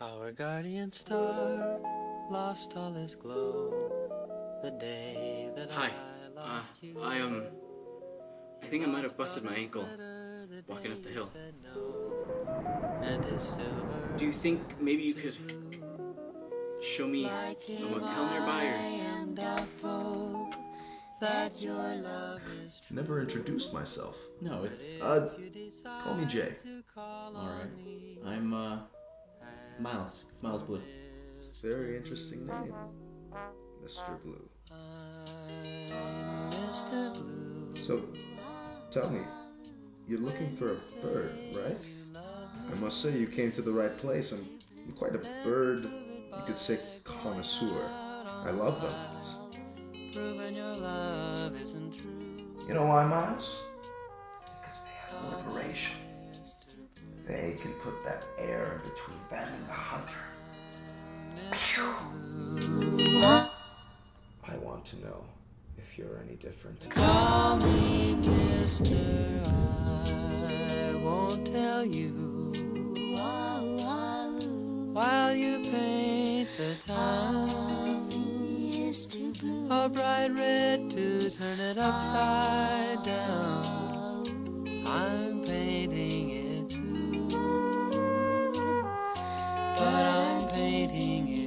Our guardian star lost all his glow the day that Hi. I Uh, lost you. I um, I think I might have busted my ankle walking up the hill. And Do you think maybe you could show me a motel nearby or? am doubtful that your love is true. Never introduced myself. No, it's Uh, call me Jay. To call all on right. I'm Miles. Miles Blue. Very interesting name, Mr. Blue. Mr. Blue. So, tell me, you're looking for a bird, right? I must say you came to the right place. I'm you're quite a bird, you could say connoisseur. I love them. You know why, Miles? Because they have liberation. They can put that air between them and the hunter. I want to know if you're any different. Call me Mister. I won't tell you. While you paint the town a bright red to turn it upside down. but I'm painting it.